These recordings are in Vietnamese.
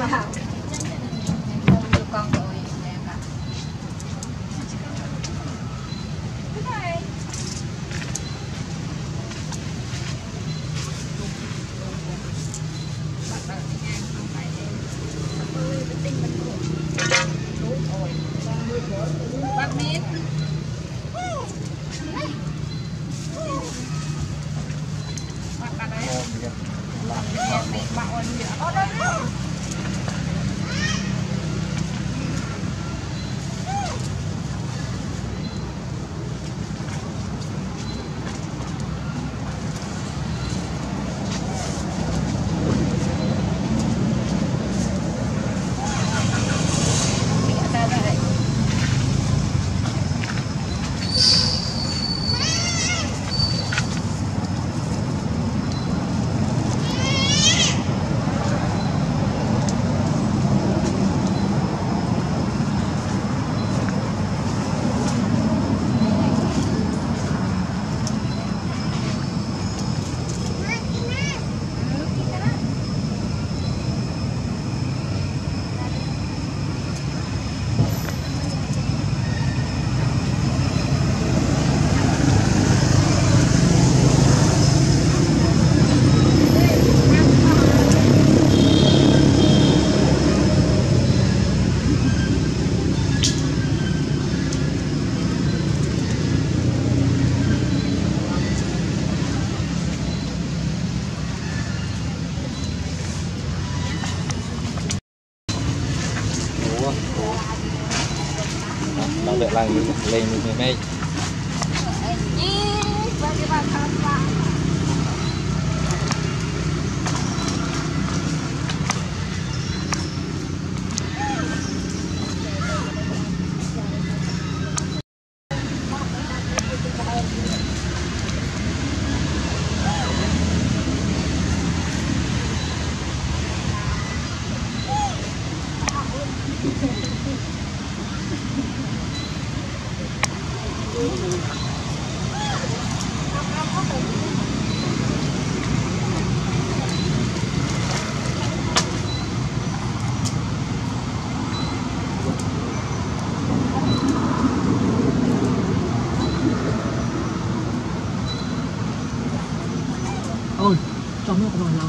Wow. ឡើងលេងមួយមេឃ ôi trong nó rồi nào.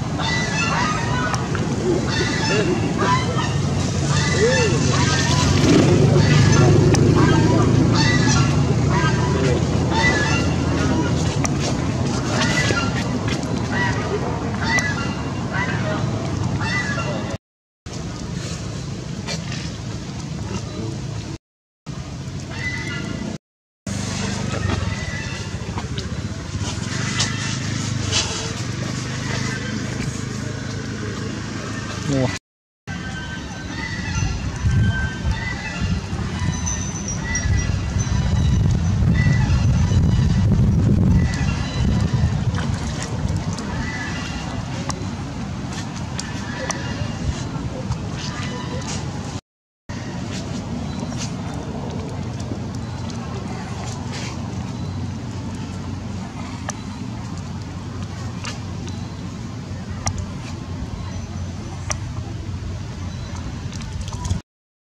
Ei,